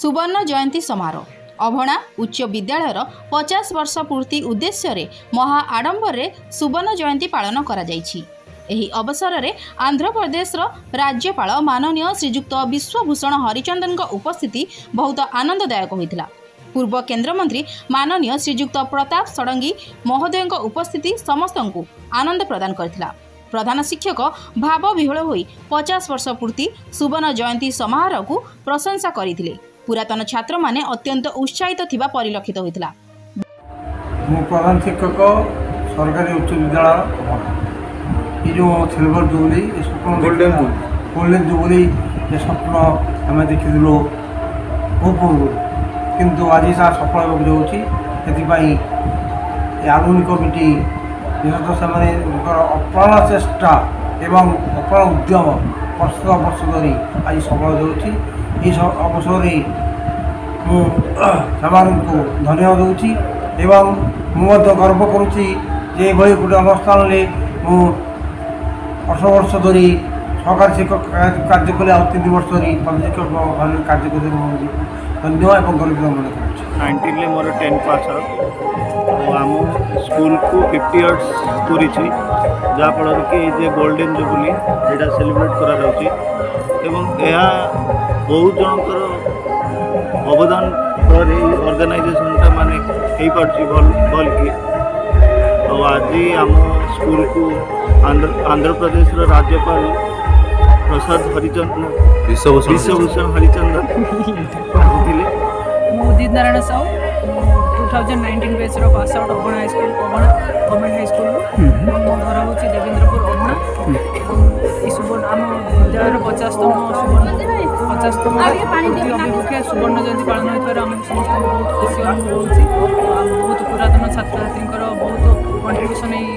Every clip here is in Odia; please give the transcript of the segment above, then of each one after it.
ସୁବର୍ଣ୍ଣ ଜୟନ୍ତୀ ସମାରୋହ। ଅଭଣା ଉଚ୍ଚ ବିଦ୍ୟାଳୟର ପଚାଶ ବର୍ଷ ପୂର୍ତ୍ତି ଉଦ୍ଦେଶ୍ୟରେ ମହା ଆଡ଼ମ୍ବରରେ ସୁବର୍ଣ୍ଣ ଜୟନ୍ତୀ ପାଳନ କରାଯାଇଛି। ଏହି ଅବସରରେ ଆନ୍ଧ୍ରପ୍ରଦେଶର ରାଜ୍ୟପାଳ ମାନନୀୟ ଶ୍ରୀଯୁକ୍ତ ବିଶ୍ୱଭୂଷଣ ହରିଚନ୍ଦନଙ୍କ ଉପସ୍ଥିତି ବହୁତ ଆନନ୍ଦଦାୟକ ହୋଇଥିଲା। ପୂର୍ବ କେନ୍ଦ୍ରମନ୍ତ୍ରୀ ମାନନୀୟ ଶ୍ରୀଯୁକ୍ତ ପ୍ରତାପ ଷଡ଼ଙ୍ଗୀ ମହୋଦୟଙ୍କ ଉପସ୍ଥିତି ସମସ୍ତଙ୍କୁ ଆନନ୍ଦ ପ୍ରଦାନ କରିଥିଲା। ପ୍ରଧାନ ଶିକ୍ଷକ ଭାବ ବିହୋଳ ହୋଇ ପଚାଶ ବର୍ଷ ପୂର୍ତ୍ତି ସୁବର୍ଣ୍ଣ ଜୟନ୍ତୀ ସମାରୋହକୁ ପ୍ରଶଂସା କରିଥିଲେ। ପୁରାତନ ଛାତ୍ରମାନେ ଅତ୍ୟନ୍ତ ଉତ୍ସାହିତ ଥିବା ପରିଲକ୍ଷିତ ହୋଇଥିଲା। ମୁଁ ପ୍ରଧାନ ଶିକ୍ଷକ ସରକାରୀ ଉଚ୍ଚ ବିଦ୍ୟାଳୟ ଏ ଯେଉଁ ସିଲଭର ଜୁବଲି ଏ ସ୍ୱପ୍ନ ଗୋଲ୍ଡେନ୍ ଗୋଲ୍ଡେନ୍ ଜୁବଲି। ଏ ସ୍ୱପ୍ନ ଆମେ ଦେଖିଥିଲୁ ବହୁ ପୂର୍ବରୁ। କିନ୍ତୁ ଆଜି ତାହା ସଫଳ ହେବାକୁ ଯାଉଛି। ସେଥିପାଇଁ ଏ ଆଧୁନିକ କମିଟି ବିଶେଷତଃ ସେମାନଙ୍କର ଅପ୍ରାଣ ଚେଷ୍ଟା ଏବଂ ଅପ୍ରାଣ ଉଦ୍ୟମ ବର୍ଷ ବର୍ଷ ଧରି ଆଜି ସଫଳ ଯାଉଛି ଏହି ସ- ଅବସରରେ ମୁଁ ସେମାନଙ୍କୁ ଧନ୍ୟବାଦ ଦେଉଛି ଏବଂ ମୁଁ ମଧ୍ୟ ଗର୍ବ କରୁଛି ଯେ ଏଭଳି ଗୋଟେ ଅନୁଷ୍ଠାନରେ ମୁଁ ଅଠର ବର୍ଷ ଧରି ସହକାରୀ ଶିକ୍ଷକ କା- କାର୍ଯ୍ୟ କଲି ଆଉ ତିନି ବର୍ଷ ଧରି ପ୍ରଧାନ ଶିକ୍ଷକ ଭାବରେ କାର୍ଯ୍ୟ କରି ମୁଁ ଧନ୍ୟ ଏବଂ ଗର୍ବିତ ମନେ କରୁଛି ନାଇଣ୍ଟିନ୍ରେ ମୋର ଟେନ୍ ପାସ୍ ଆଉଟ୍ ଆଉ ଆମ ସ୍କୁଲକୁ ଫିଫ୍ଟି ଇୟର୍ସ ପୁରିଛି ଯାହାଫଳରେ କି ଯେ ଗୋଲ୍ଡେନ୍ ଜୁବୁଲି ସେଇଟା ସେଲିବ୍ରେଟ୍ କରାଯାଉଛି ଏବଂ ଏହା ବହୁତ ଜଣଙ୍କର ଅବଦାନ ଫଳରେ ଏଇ ଅର୍ଗାନାଇଜେସନ୍ଟା ମାନେ ହେଇପାରୁଛି ଭଲ ଭଲ କି ଆଉ ଆଜି ଆମ ସ୍କୁଲକୁ ଆନ୍ଧ୍ର ଆନ୍ଧ୍ରପ୍ରଦେଶର ରାଜ୍ୟପାଳ ପ୍ରସାଦ ହରିଚନ୍ଦନ ବିଶ୍ୱଭୂଷଣ ବିଶ୍ୱଭୂଷଣ ହରିଚନ୍ଦନ ଆସିଥିଲେ। ମୁଁ Udit Narayan Sahu. Two thousand nineteen ବେଚ୍ର pass out Agana high school Agana government ହାଇସ୍କୁଲରୁ ଏବଂ ମୋ ଘର ହେଉଛି ଦେବେନ୍ଦ୍ରପୁର ଅଗଣା ଏବଂ ଏହି ସୁବର୍ଣ୍ଣ ଆମ ବିଦ୍ୟାଳୟର ପଚାଶତମ ସୁବର୍ଣ୍ଣ ପଚାଶତମ ପୂର୍ତ୍ତି ଅଭିମୁଖେ ସୁବର୍ଣ୍ଣ ଜୟନ୍ତୀ ପାଳନ ହୋଇଥିବାରୁ ଆମକୁ ସମସ୍ତଙ୍କୁ ବହୁତ ଖୁସି ଅନୁଭବ ହେଉଛି ଆଉ ବହୁତ ପୁରାତନ ଛାତ୍ରଛାତ୍ରୀଙ୍କର ବହୁତ କଣ୍ଟ୍ରିବ୍ୟୁସନ୍ ଏହି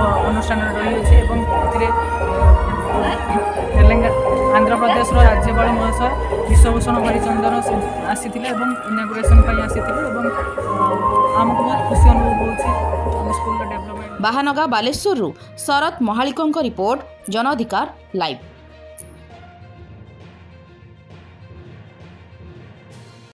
ଅ- ଅନୁଷ୍ଠାନରେ ରହିଅଛି। ଏବଂ ଏଥିରେ ତେଲେଙ୍ଗା ଆନ୍ଧ୍ରପ୍ରଦେଶର ରାଜ୍ୟପାଳ ମହାଶୟ ବିଶ୍ୱଭୂଷଣ ହରିଚନ୍ଦନ ସେ ଆସିଥିଲେ ଏବଂ ଇନାଗୁରେସନ୍ ପାଇଁ ଆସିଥିଲେ। ବାହାନଗା ବାଲେଶ୍ୱରରୁ ଶରତ ମହାଳିକଙ୍କ ରିପୋର୍ଟ ଜନ ଅଧିକାର ଲାଇଭ୍